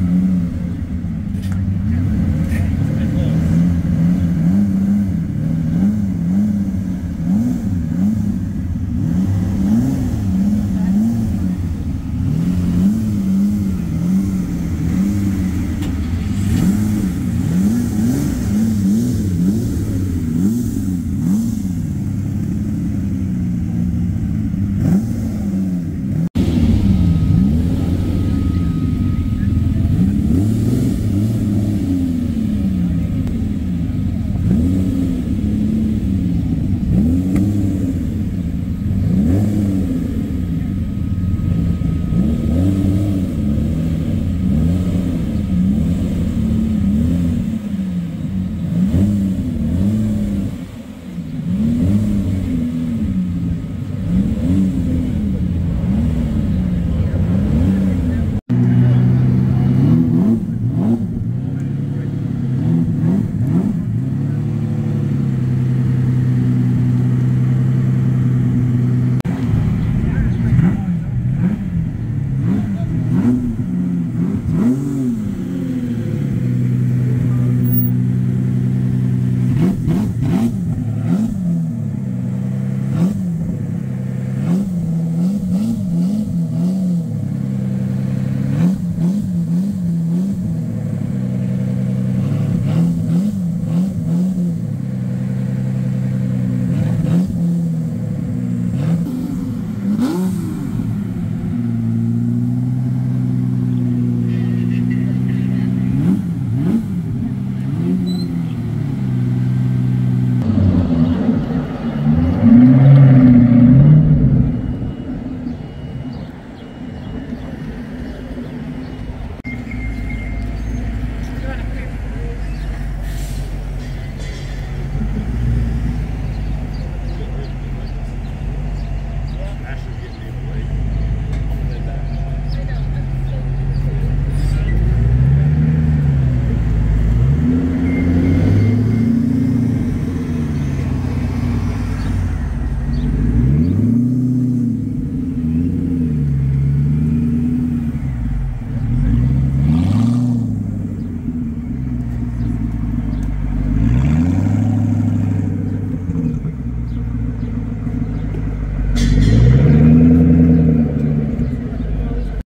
Mm-hmm.